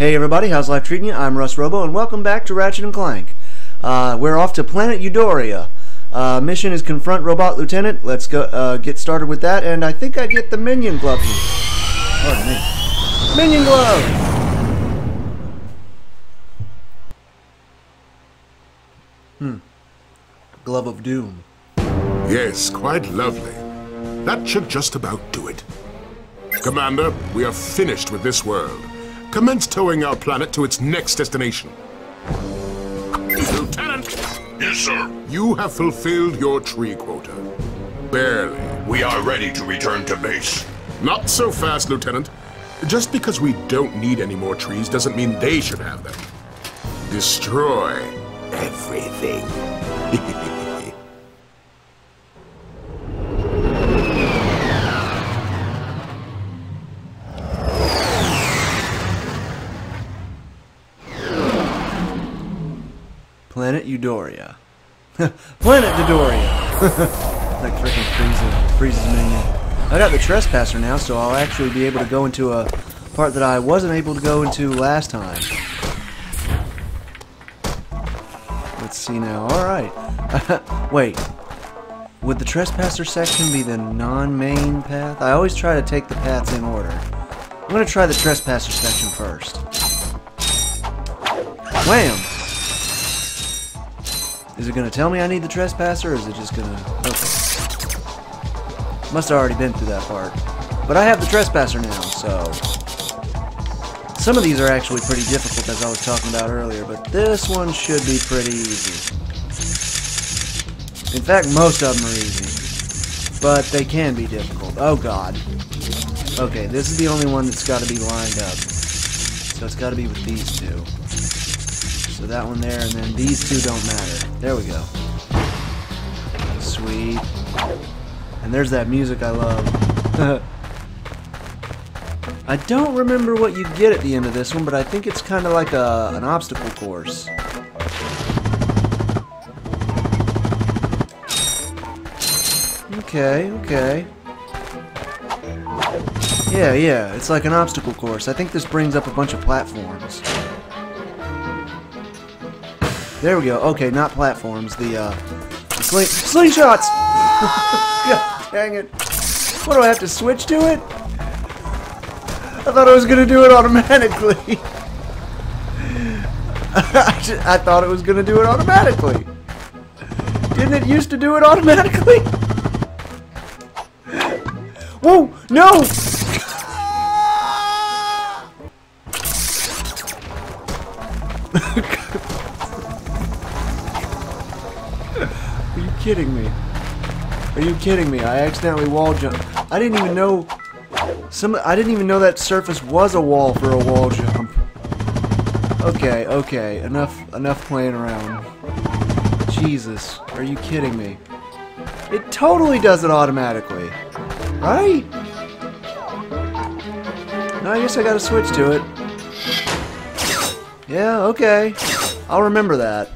Hey everybody, how's life treating you? I'm Russ Robo, and welcome back to Ratchet and Clank. Uh, we're off to planet Eudoria. Uh, mission is confront Robot Lieutenant. Let's go uh, get started with that, and I think I get the minion glove here. Pardon me. Minion glove! Hmm. Glove of Doom. Yes, quite lovely. That should just about do it. Commander, we are finished with this world. Commence towing our planet to its next destination. Lieutenant! Yes, sir. You have fulfilled your tree quota. Barely. We are ready to return to base. Not so fast, Lieutenant. Just because we don't need any more trees doesn't mean they should have them. Destroy everything. Eudoria. Planet Eudoria! like freaking Frieza, Frieza's minion. I got the Trespasser now, so I'll actually be able to go into a part that I wasn't able to go into last time. Let's see now. Alright. Wait. Would the Trespasser section be the non-main path? I always try to take the paths in order. I'm going to try the Trespasser section first. Wham! Is it to tell me I need the trespasser, or is it just to... Okay. Must have already been through that part. But I have the trespasser now, so... Some of these are actually pretty difficult, as I was talking about earlier, but this one should be pretty easy. In fact, most of them are easy. But they can be difficult. Oh, God. Okay, this is the only one that's got to be lined up. So it's got to be with these two. So that one there, and then these two don't matter. There we go. Sweet. And there's that music I love. I don't remember what you get at the end of this one, but I think it's kind of like a, an obstacle course. Okay, okay. Yeah, yeah, it's like an obstacle course. I think this brings up a bunch of platforms. There we go. Okay, not platforms. The, uh, the sling slingshots! God dang it. What, do I have to switch to it? I thought I was going to do it automatically. I, just, I thought it was going to do it automatically. Didn't it used to do it automatically? Whoa! No! Kidding me? Are you kidding me? I accidentally wall jumped. I didn't even know some I didn't even know that surface was a wall for a wall jump. Okay, okay. Enough enough playing around. Jesus, are you kidding me? It totally does it automatically. Right? No, I guess I gotta switch to it. Yeah, okay. I'll remember that.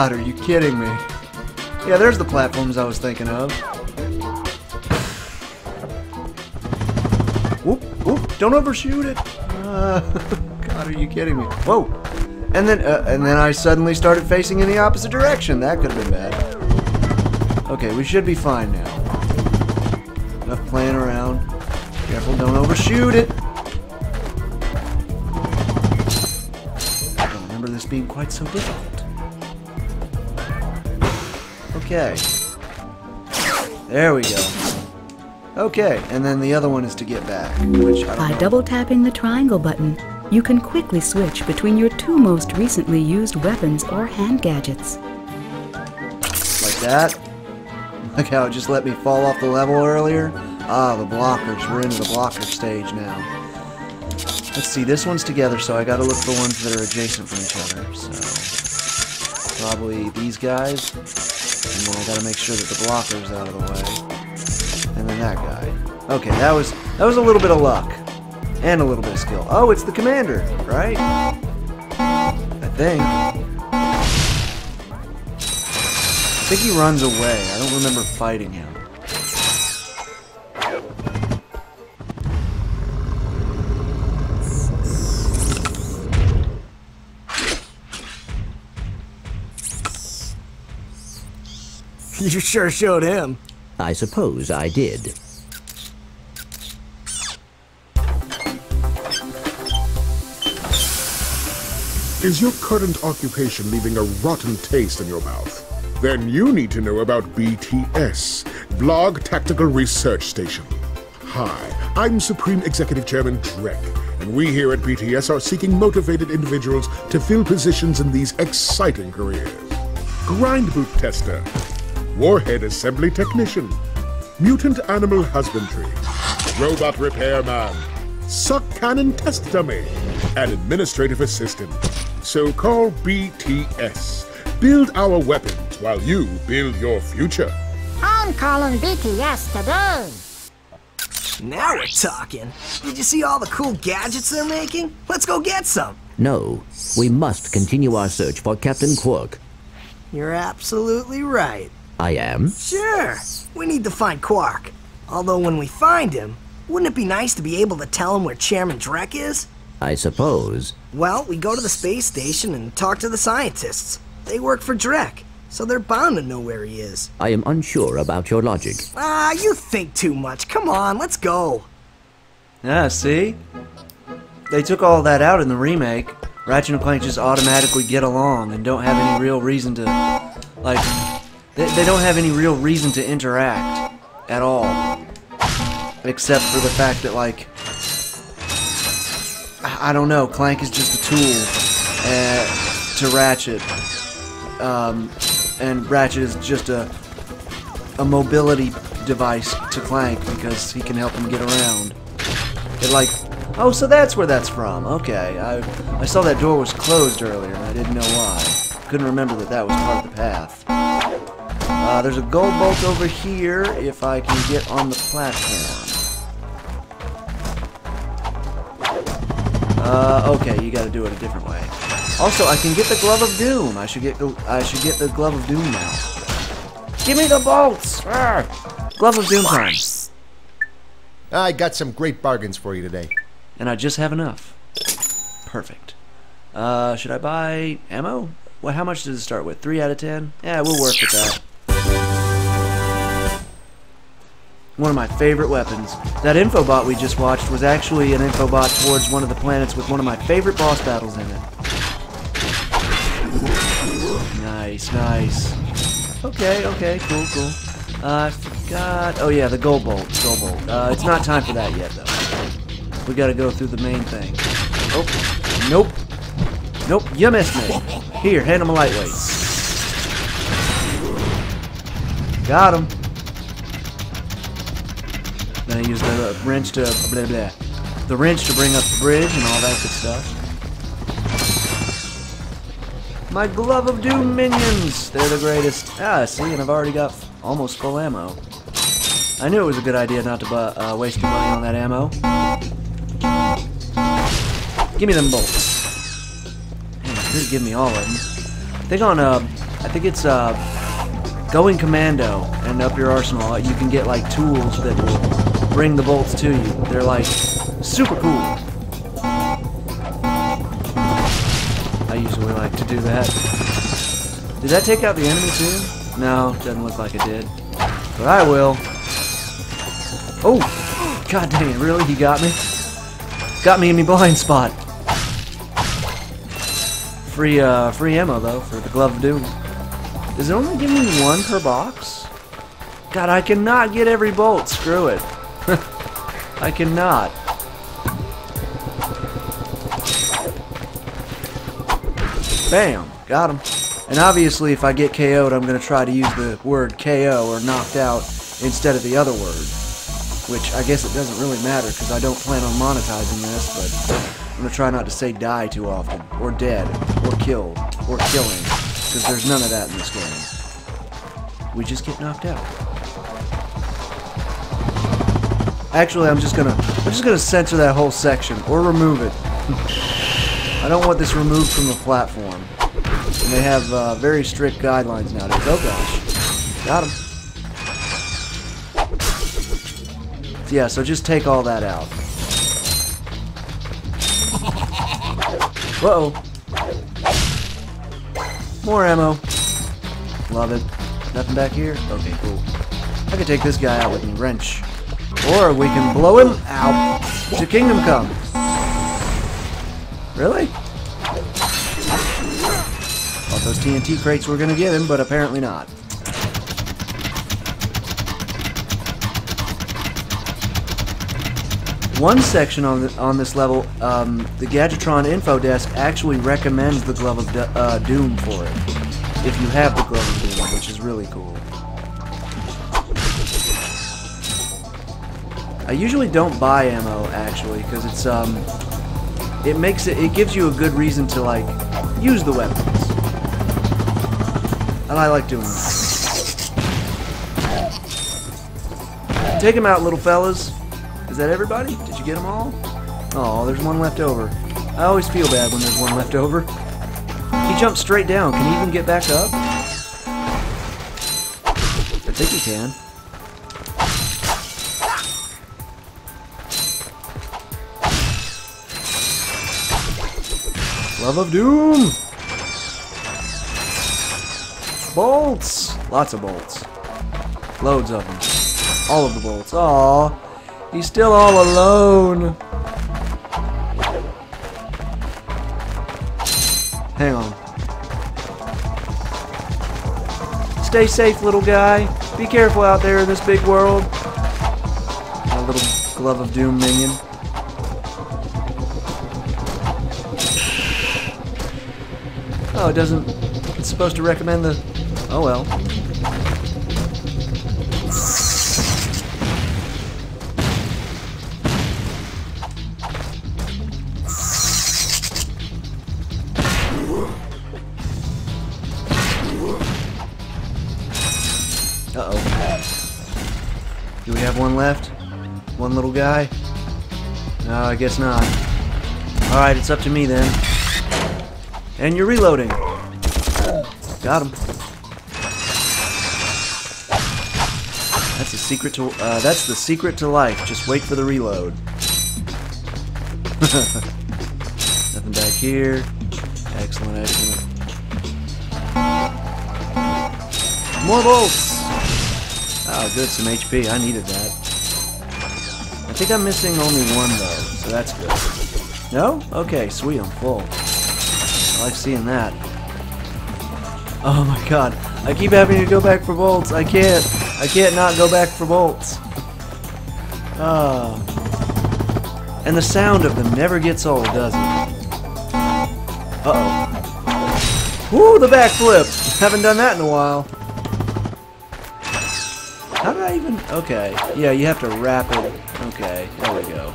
God, are you kidding me? Yeah, there's the platforms I was thinking of. Whoop, whoop, don't overshoot it. Uh, God, are you kidding me? Whoa. And then, uh, and then I suddenly started facing in the opposite direction. That could have been bad. Okay, we should be fine now. Enough playing around. Careful, don't overshoot it. I don't remember this being quite so difficult. Okay. There we go. Okay, and then the other one is to get back, which By know. double tapping the triangle button, you can quickly switch between your two most recently used weapons or hand gadgets. Like that. Like how it just let me fall off the level earlier. Ah, the blockers. We're into the blocker stage now. Let's see, this one's together, so I gotta look for ones that are adjacent from each other. So, probably these guys. And then I gotta make sure that the blocker's out of the way. And then that guy. Okay, that was that was a little bit of luck. And a little bit of skill. Oh, it's the commander, right? I think. I think he runs away. I don't remember fighting him. You sure showed him. I suppose I did. Is your current occupation leaving a rotten taste in your mouth? Then you need to know about BTS, Blarg Tactical Research Station. Hi, I'm Supreme Executive Chairman Drek, and we here at BTS are seeking motivated individuals to fill positions in these exciting careers. Grind boot tester, warhead assembly technician, mutant animal husbandry, robot repairman, suck cannon test dummy, and administrative assistant. So call BTS. Build our weapons while you build your future. I'm calling BTS today. Now we're talking. Did you see all the cool gadgets they're making? Let's go get some. No, we must continue our search for Captain Quark. You're absolutely right. I am? Sure, we need to find Quark. Although when we find him, wouldn't it be nice to be able to tell him where Chairman Drek is? I suppose. Well, we go to the space station and talk to the scientists. They work for Drek, so they're bound to know where he is. I am unsure about your logic. Ah, you think too much. Come on, let's go. Yeah, see? They took all that out in the remake. Ratchet and Clank just automatically get along and don't have any real reason to, like, they, they don't have any real reason to interact at all. Except for the fact that, like, I, don't know, Clank is just a tool uh, to Ratchet. Um, and Ratchet is just a, a mobility device to Clank because he can help him get around. It like, oh, so that's where that's from. Okay, I I saw that door was closed earlier and I didn't know why. Couldn't remember that that was part of the path. Uh, there's a gold bolt over here if I can get on the platform. Uh, okay, you gotta do it a different way. Also, I can get the Glove of Doom. I should get the I should get the Glove of Doom now. Give me the bolts! Arr! Glove of Doom time. I got some great bargains for you today. And I just have enough. Perfect. Uh, should I buy ammo? What? How much does it start with? Three out of ten? Yeah, we'll work with that. One of my favorite weapons. That infobot we just watched was actually an infobot towards one of the planets with one of my favorite boss battles in it. Nice, nice. Okay, okay, cool, cool. Uh, I forgot. Oh yeah, the gold bolt. Gold bolt. Uh, it's not time for that yet, though. We gotta go through the main thing. Oh, nope. Nope, you missed me. Here, hand him a lightweight. Got him. Then I use the wrench to blah blah. The wrench to bring up the bridge and all that good stuff. My Glove of Doom minions! They're the greatest. Ah, see, and I've already got almost full ammo. I knew it was a good idea not to uh, waste money on that ammo. Give me them bolts. Man, give me all of them. I think on, uh, I think it's, uh, Going Commando and up your arsenal, you can get, like, tools that will bring the bolts to you. They're, like, super cool. I usually like to do that. Did that take out the enemy too? No, doesn't look like it did. But I will. Oh! God dang it, really? He got me? Got me in my blind spot. Free, uh, free ammo, though, for the Glove of Doom. Does it only give me one per box? God, I cannot get every bolt. Screw it. I cannot. Bam! Got him. And obviously, if I get KO'd, I'm going to try to use the word KO or knocked out instead of the other word. Which I guess it doesn't really matter because I don't plan on monetizing this, but I'm going to try not to say die too often, or dead, or killed, or killing, because there's none of that in this game. We just get knocked out. Actually, I'm just gonna I'm just gonna censor that whole section or remove it. I don't want this removed from the platform. And they have uh, very strict guidelines nowadays. Oh gosh. Got him. Yeah, so just take all that out. Uh oh More ammo. Love it. Nothing back here? Okay, cool. I can take this guy out with me wrench. Or we can blow him out to Kingdom Come. Really? Thought those TNT crates were gonna get him, but apparently not. One section on the, on this level, um, the Gadgetron info desk actually recommends the Glove of uh, Doom for it, if you have the Glove of Doom, which is really cool. I usually don't buy ammo actually, because it's um, it makes it, it gives you a good reason to like use the weapons, and I like doing that. Take him out, little fellas. Is that everybody? Did you get them all? Oh, there's one left over. I always feel bad when there's one left over. He jumped straight down. Can he even get back up? I think he can. Love of Doom! Bolts! Lots of bolts. Loads of them. All of the bolts. Aww. He's still all alone. Hang on. Stay safe, little guy. Be careful out there in this big world. My little glove of doom minion. Oh, it doesn't... It's supposed to recommend the... Oh well. Uh-oh. Do we have one left? One little guy? No, I guess not. Alright, it's up to me then. And you're reloading. Got him. That's the secret to uh, that's the secret to life. Just wait for the reload. Nothing back here. Excellent, excellent. More bolts! Oh, good, some HP. I needed that. I think I'm missing only one, though, so that's good. No? Okay, sweet, I'm full. Like seeing that. Oh my god. I keep having to go back for bolts. I can't. I can't not go back for bolts. Oh. And the sound of them never gets old, does it? Uh-oh. Woo, the backflip! Haven't done that in a while. How did I even... Okay. Yeah, you have to wrap it. Okay, there we go.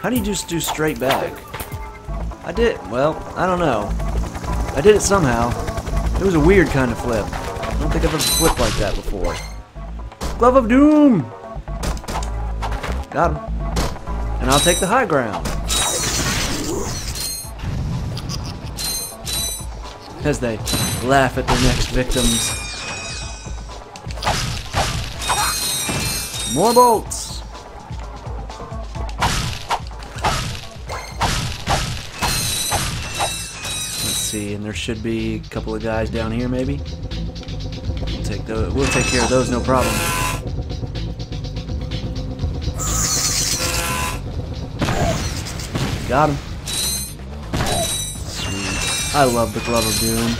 How do you just do straight back? I did... Well, I don't know. I did it somehow. It was a weird kind of flip. I don't think I've ever flipped like that before. Glove of Doom! Got him. And I'll take the high ground. As they laugh at their next victims. More bolts! And there should be a couple of guys down here, maybe. We'll take those. We'll take care of those, no problem. Got him. Sweet. I love the Glove of Doom.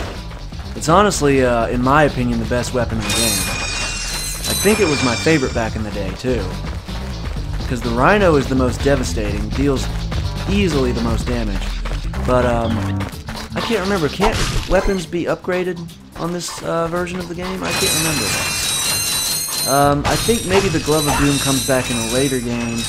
It's honestly, uh, in my opinion, the best weapon in the game. I think it was my favorite back in the day, too. Because the RYNO is the most devastating, deals easily the most damage. But, um, I can't remember. Can't weapons be upgraded on this uh, version of the game? I can't remember. Um, I think maybe the Glove of Doom comes back in a later game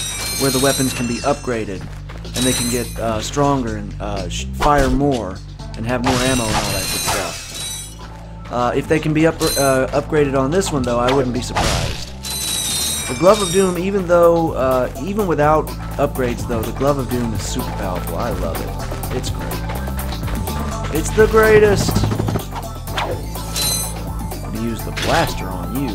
where the weapons can be upgraded and they can get uh, stronger and uh, fire more and have more ammo and all that good stuff. Uh, if they can be up, uh, upgraded on this one, though, I wouldn't be surprised. The Glove of Doom, even though, uh, even without upgrades, though, the Glove of Doom is super powerful. I love it. It's great. It's the greatest! I'm gonna use the blaster on you.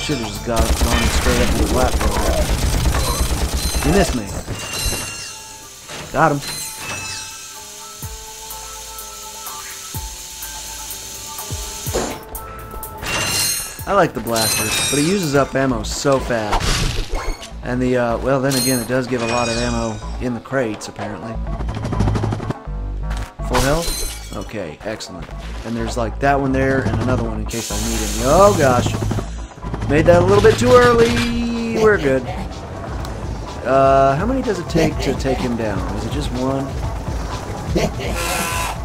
Should've just got gone straight up to the platform. You missed me. Got him. I like the blaster, but it uses up ammo so fast. And the, uh, well, then again, it does give a lot of ammo in the crates, apparently. Full health? Okay, excellent. And there's like that one there and another one in case I need any. Oh gosh. Made that a little bit too early. We're good. Uh, how many does it take to take him down? Is it just one?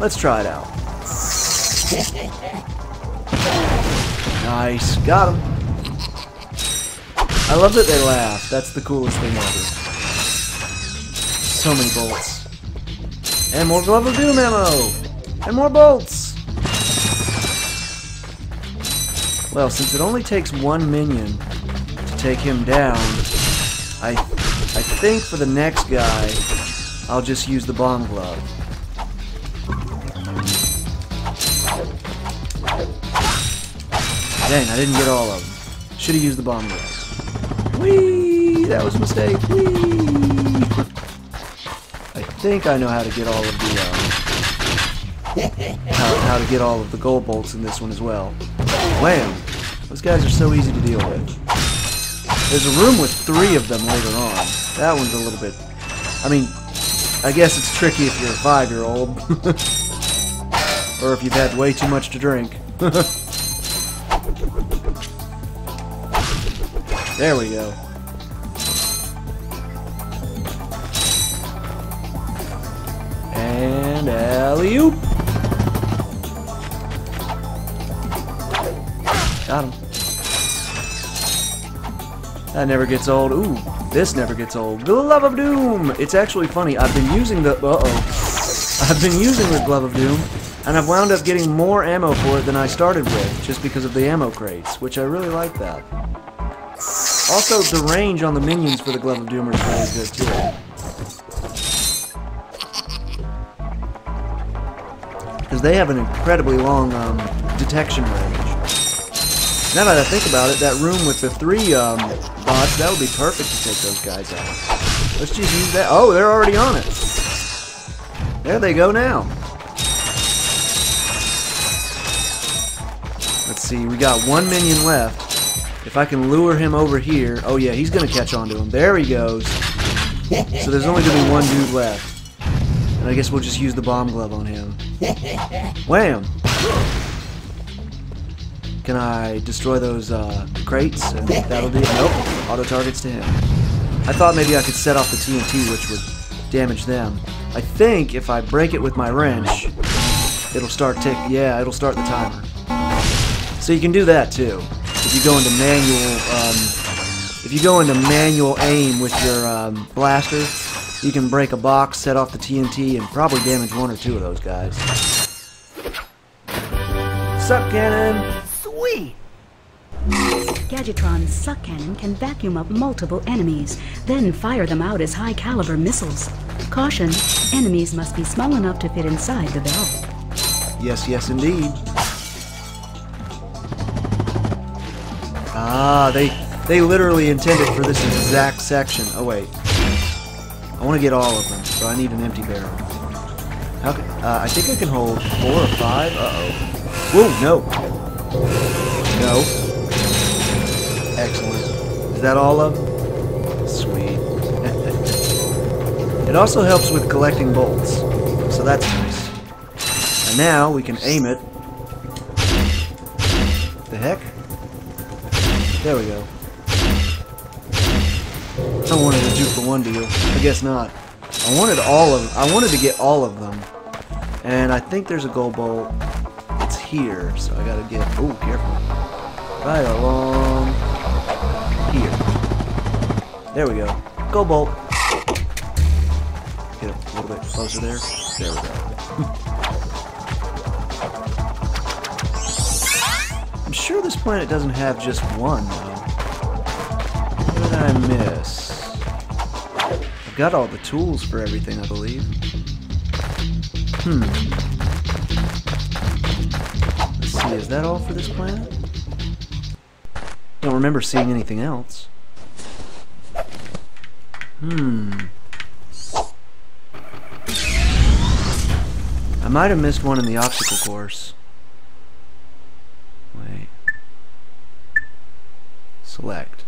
Let's try it out. Nice. Got him. I love that they laugh. That's the coolest thing ever. So many bolts. And more Glove of Doom ammo! And more bolts! Well, since it only takes one minion to take him down, I, I think for the next guy, I'll just use the Bomb Glove. Dang, I didn't get all of them. Should have used the Bomb Glove. Whee! That was a mistake. Whee! I think I know how to get all of the, um, how, how to get all of the gold bolts in this one as well. Wham! Those guys are so easy to deal with. There's a room with three of them later on. That one's a little bit... I mean, I guess it's tricky if you're a five-year-old. or if you've had way too much to drink. there we go. And alley-oop! Got him. That never gets old. Ooh, this never gets old. The Glove of Doom! It's actually funny. I've been using the... Uh-oh. I've been using the Glove of Doom, and I've wound up getting more ammo for it than I started with, just because of the ammo crates, which I really like that. Also, the range on the minions for the Glove of Doom are really good, too. Because they have an incredibly long um, detection range. Now that I think about it, that room with the three um, bots, that would be perfect to take those guys out. Let's just use that. Oh, they're already on it. There they go now. Let's see, we got one minion left. If I can lure him over here, oh yeah, he's gonna catch on to him. There he goes. So there's only gonna be one dude left. And I guess we'll just use the bomb glove on him. Wham! Can I destroy those uh, crates? And that'll be Nope. Auto targets to him. I thought maybe I could set off the TNT, which would damage them. I think if I break it with my wrench, it'll start tick. Yeah, it'll start the timer. So you can do that too. If you go into manual, um, if you go into manual aim with your um, blaster, you can break a box, set off the TNT, and probably damage one or two of those guys. Suck cannon! Sweet! Gadgetron's suck cannon can vacuum up multiple enemies, then fire them out as high caliber missiles. Caution, enemies must be small enough to fit inside the bell. Yes, yes, indeed. Ah, they they literally intended for this exact section. Oh wait, I want to get all of them, so I need an empty barrel. How can, uh, I think I can hold four or five. Uh oh. Whoa, no. No. Excellent. Is that all of them? Sweet. it also helps with collecting bolts, so that's nice. And now we can aim it. The heck? There we go. I wanted a two for one deal. I guess not. I wanted all of I wanted to get all of them. And I think there's a gold bolt. It's here, so I gotta get oh careful. Right along here. There we go. Gold bolt. Get a little bit closer there. There we go. planet doesn't have just one, though. What did I miss? I've got all the tools for everything, I believe. Hmm. Let's see, is that all for this planet? Don't remember seeing anything else. Hmm. I might have missed one in the obstacle course. Wait. Select.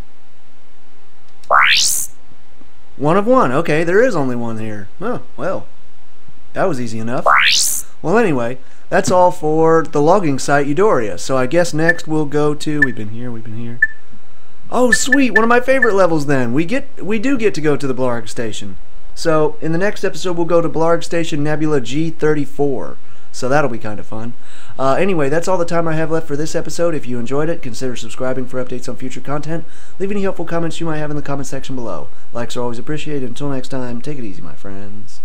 One of one. Okay, there is only one here. Oh, well. That was easy enough. Well, anyway, that's all for the logging site Eudoria. So I guess next we'll go to... We've been here, we've been here. Oh, sweet! One of my favorite levels then. We get, we do get to go to the Blarg Station. So, in the next episode, we'll go to Blarg Station Nebula G34. So that'll be kind of fun. Uh, anyway, that's all the time I have left for this episode. If you enjoyed it, consider subscribing for updates on future content. Leave any helpful comments you might have in the comment section below. Likes are always appreciated. Until next time, take it easy, my friends.